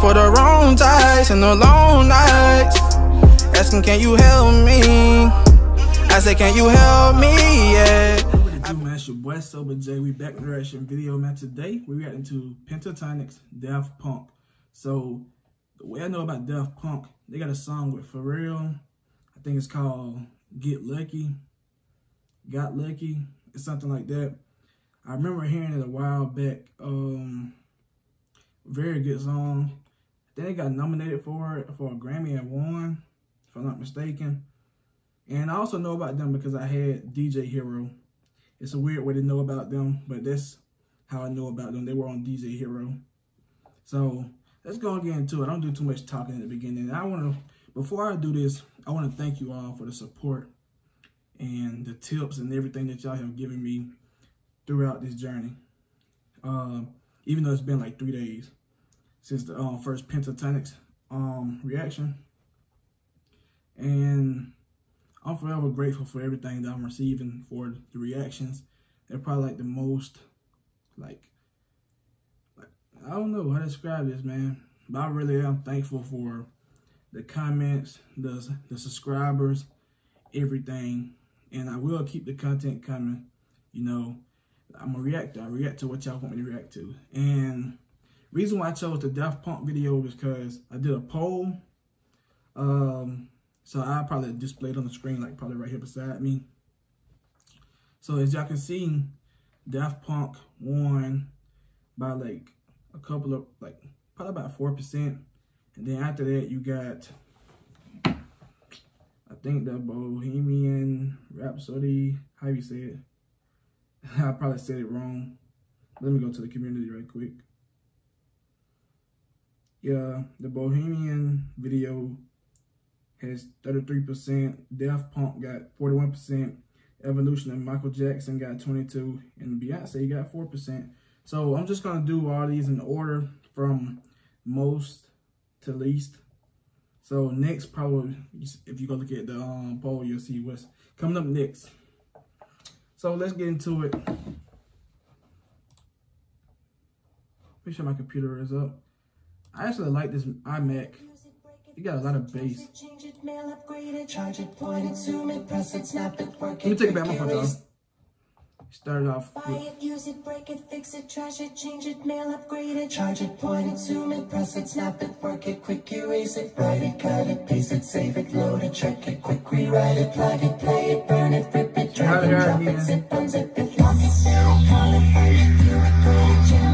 for the wrong ties and the long nights. Asking, can you help me? I said, can you help me? Yeah. What it do, man? It's your boy Sober J. We back with the reaction video, man. Today we're reacting to Pentatonix Daft Punk. So the way I know about Daft Punk, they got a song with Pharrell. I think it's called Get Lucky, Got Lucky, or something like that. I remember hearing it a while back. Um, very good song. Then they got nominated for it for a Grammy and won, if I'm not mistaken. And I also know about them because I had DJ Hero. It's a weird way to know about them, but that's how I know about them. They were on DJ Hero. So let's go and get into it. I don't do too much talking at the beginning. I want to, before I do this, I want to thank you all for the support and the tips and everything that y'all have given me throughout this journey. Um, even though it's been like three days since the um, first Pentatonix um, reaction. And I'm forever grateful for everything that I'm receiving for the reactions. They're probably like the most, like, like I don't know how to describe this, man. But I really am thankful for the comments, the, the subscribers, everything. And I will keep the content coming. You know, I'm a reactor. I react to what y'all want me to react to. And reason why I chose the Daft Punk video was because I did a poll. Um, so I probably displayed on the screen, like probably right here beside me. So as y'all can see, Daft Punk won by like a couple of, like probably about 4%. And then after that, you got, I think the Bohemian Rhapsody, how you say it? I probably said it wrong. Let me go to the community right quick. Yeah, the Bohemian video has 33%. Daft Punk got 41%. Evolution and Michael Jackson got 22 and Beyonce got 4%. So I'm just going to do all these in order from most to least. So next, probably, if you go look at the um, poll, you'll see what's coming up next. So let's get into it. Make sure my computer is up. I actually like this iMac. You got a lot of bass. Let me take it back, my phone, y'all. Start off with... Buy it, use it, break it, fix it, trash it, change it, mail, upgrade it, charge it, point it, zoom it, press it, snap it, work it, quick erase it, write it, cut it, paste it, save it, load it, check it, quick rewrite it, plug it, play it, burn it, rip it, drag it, drop it, zip, unzip it, lock it, call it, find it, do it, code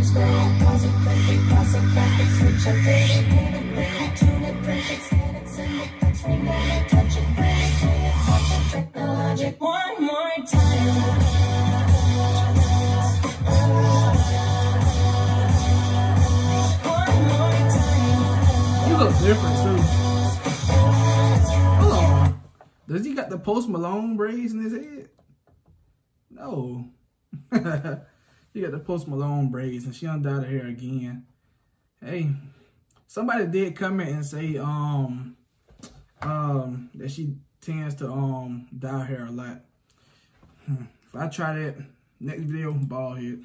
jam it, it, it, it, rename it, touch it, it, touch it, technologic, one more time. You look different too. Hold. Does he got the Post Malone braids in his head? No. he got the Post Malone braids and she undyed her hair again. Hey, somebody did comment and say um um that she tends to um dye hair a lot. Hmm. If I try that next video, bald head.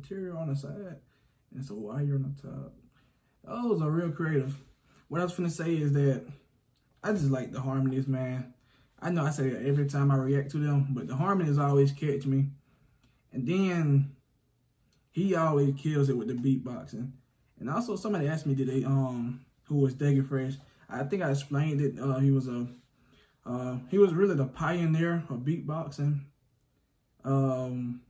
Material on the side? And it's a wire on the top. Those are real creative. What I was gonna say is that I just like the harmonies, man. I know I say it every time I react to them, but the harmonies always catch me. And then he always kills it with the beatboxing. And also somebody asked me today, um, who was Dougie Fresh. I think I explained it. Uh, he was a uh, he was really the pioneer of beatboxing. Um,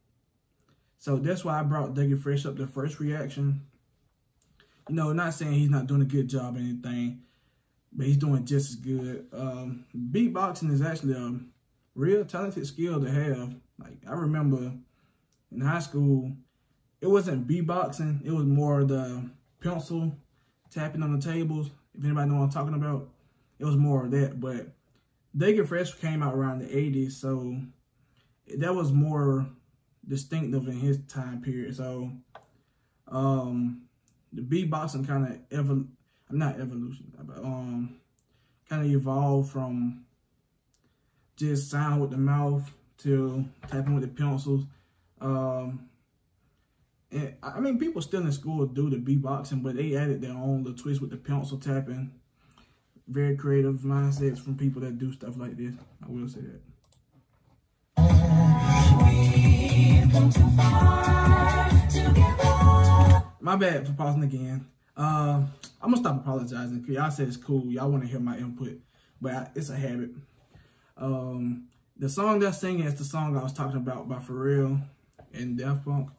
so that's why I brought Dougie Fresh up the first reaction. You know, not saying he's not doing a good job or anything, but he's doing just as good. Um, beatboxing is actually a real talented skill to have. Like, I remember in high school, it wasn't beatboxing. It was more the pencil tapping on the tables. If anybody know what I'm talking about, it was more of that. But They Fresh came out around the 80s, so that was more distinctive in his time period. So um the beatboxing kind of evol I'm not evolution, but um kind of evolved from just sound with the mouth to tapping with the pencils. Um and I mean, people still in school do the beatboxing, but they added their own little twist with the pencil tapping. Very creative mindsets from people that do stuff like this. I will say that. My bad for pausing again. Uh, I'm gonna stop apologizing y'all said it's cool. Y'all want to hear my input, but I, it's a habit. Um, the song they're singing is the song I was talking about by Pharrell and Daft Punk.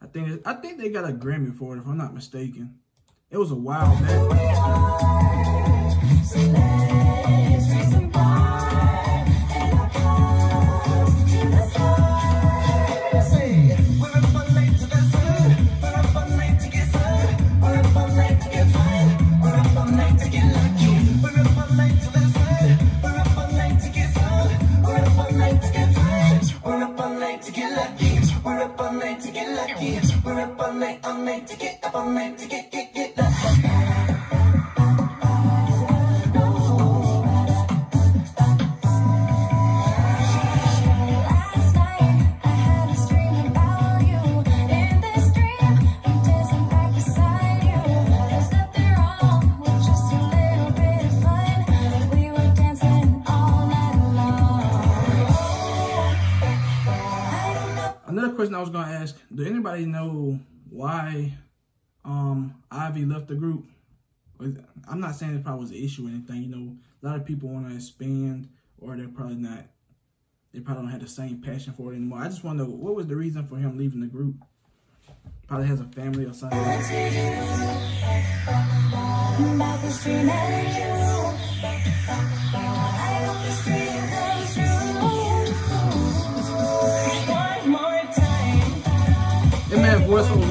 I think I think they got a Grammy for it, if I'm not mistaken. It was a while back. I was gonna ask: Do anybody know why um Avi left the group? I'm not saying it probably was an issue or anything. You know, a lot of people want to expand, or they're probably not. They probably don't have the same passion for it anymore. I just want to know what was the reason for him leaving the group. Probably has a family or something.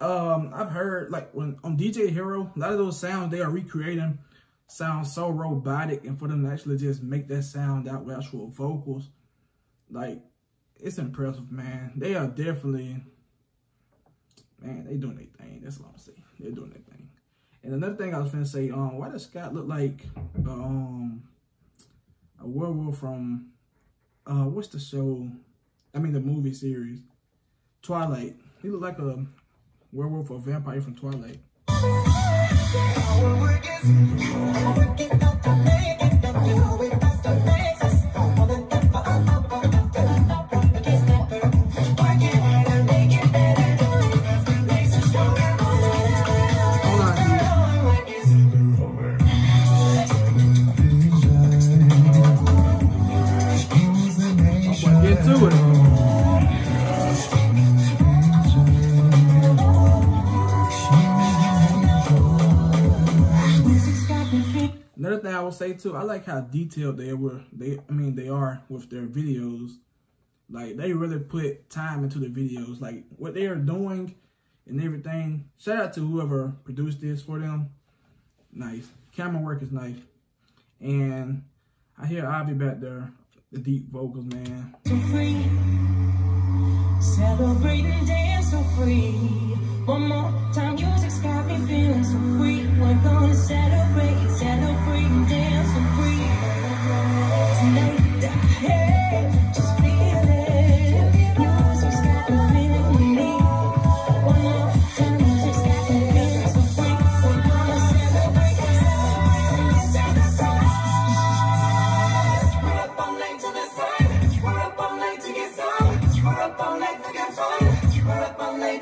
um I've heard like when on DJ Hero, a lot of those sounds they are recreating sound so robotic and for them to actually just make that sound out with actual vocals, like it's impressive, man. They are definitely man, they doing their thing. That's all I'm saying. They're doing their thing. And another thing I was gonna say, um, why does Scott look like um a werewolf from uh what's the show? I mean the movie series. Twilight. He looked like a werewolf or vampire from Twilight. Another thing I will say too, I like how detailed they were. They, I mean, they are with their videos. Like they really put time into the videos, like what they are doing and everything. Shout out to whoever produced this for them. Nice camera work is nice, and I hear Avi back there, the deep vocals, man. so free. Celebrate and dance so free. One more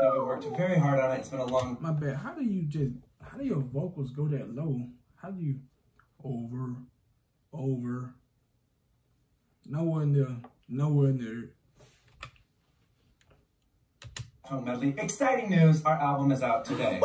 I know we worked very hard on it. It's been a long My bad. How do you just? How do your vocals go that low? How do you over, over? Nowhere near, nowhere near. Punk oh, medley. Exciting news, our album is out today.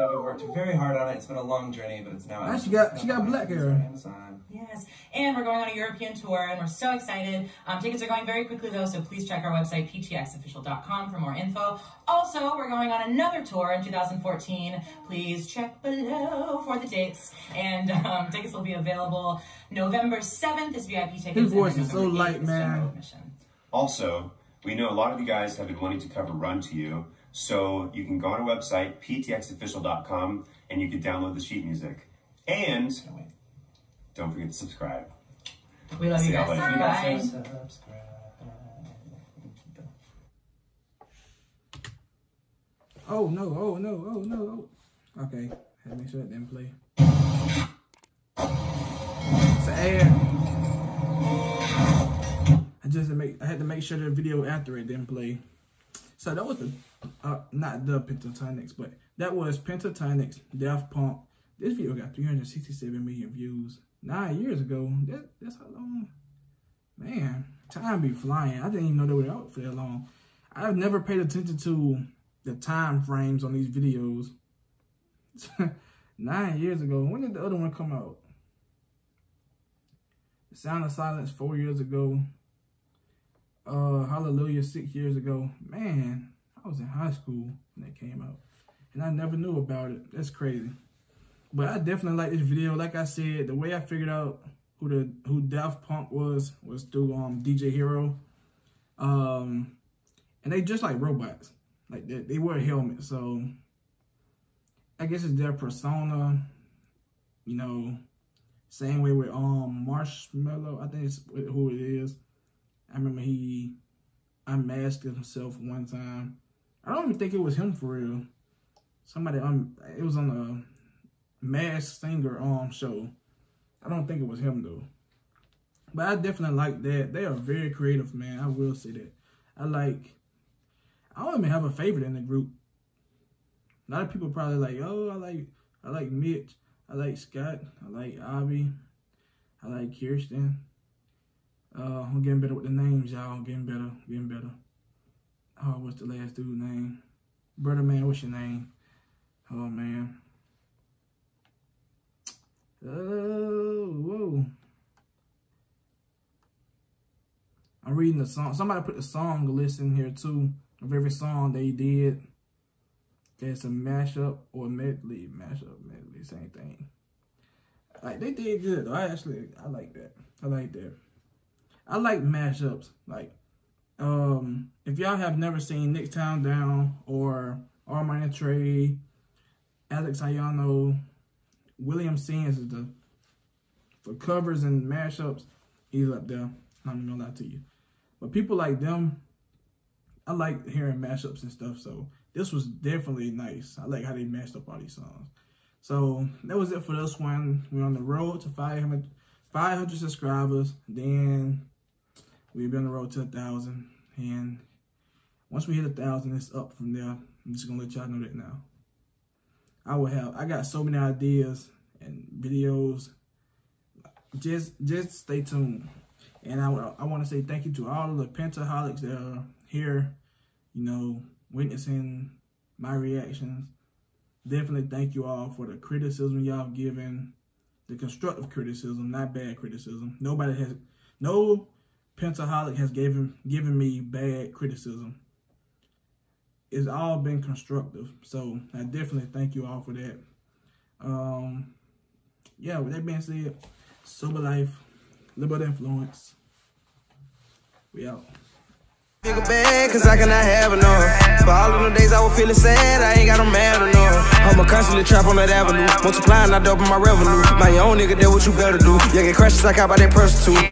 I know we worked very hard on it. It's been a long journey, but it's now out. she got- she got black hair. Amazon. Yes, and we're going on a European tour, and we're so excited. Um, tickets are going very quickly though, so please check our website ptxofficial.com for more info. Also, we're going on another tour in 2014. Please check below for the dates, and um, tickets will be available November 7th is VIP tickets. His voice is so 8th light, man. Also, we know a lot of you guys have been wanting to cover Run to You, so you can go on our website, ptxofficial.com, and you can download the sheet music. And don't forget to subscribe. We love you See y'all guys. later. Bye. Oh no! Oh no! Oh no! Oh. Okay, had to make sure it didn't play. It's an ad. I just had to make I had to make sure the video after it didn't play. So that was the uh, not the Pentatonix, but that was Pentatonix Daft Punk. This video got 367 million views nine years ago. That that's how long. Man, time be flying. I didn't even know they were out for that long. I've never paid attention to the time frames on these videos. Nine years ago. When did the other one come out? The Sound of Silence four years ago. Uh Hallelujah six years ago. Man, I was in high school when that came out. And I never knew about it. That's crazy. But I definitely like this video. Like I said, the way I figured out who the who Daft Punk was was through um DJ Hero. Um and they just like robots. Like they, they wear helmets, so I guess it's their persona. You know, same way with um Marshmello. I think it's who it is. I remember he unmasked himself one time. I don't even think it was him for real. Somebody um, it was on a Masked Singer um show. I don't think it was him though. But I definitely like that. They are very creative, man. I will say that. I like. I don't even have a favorite in the group. A lot of people probably like, oh, I like, I like Mitch, I like Scott, I like Avi, I like Kirsten. Uh, I'm getting better with the names, y'all. Getting better, getting better. Oh, what's the last dude's name? Brother man, what's your name? Oh man. Oh, whoa. I'm reading the song. Somebody put the song list in here too of every song they did. There's a mashup or medley, mashup, medley, same thing. Like they did good. Though. I actually I like that. I like that. I like mashups. Like, um, if y'all have never seen Nick Town Down or Armani Trey, Alex Aiono, William Singe is the for covers and mashups, he's up there. I'm not gonna lie to you. But people like them, I like hearing mashups and stuff. So this was definitely nice. I like how they mashed up all these songs. So that was it for this one. We're on the road to 500, 500 subscribers. Then we'll be on the road to a thousand. And once we hit a thousand, it's up from there. I'm just gonna let y'all know that now. I will have. I got so many ideas and videos. Just just stay tuned. And I, I want to say thank you to all of the pentaholics that are here, you know, witnessing my reactions. Definitely thank you all for the criticism y'all given, the constructive criticism, not bad criticism. Nobody has, no pentaholic has given given me bad criticism. It's all been constructive. So I definitely thank you all for that. Um, yeah, with that being said, sober life, liberal influence. We out. Nigga bad, cause I cannot have enough. For all of the days I was feeling sad, I ain't got no mad enough. I'ma constantly trap on that avenue. Multiplying, I double my revenue. My own nigga, that what you better do. Yeah, get crashes like out by that prostitute.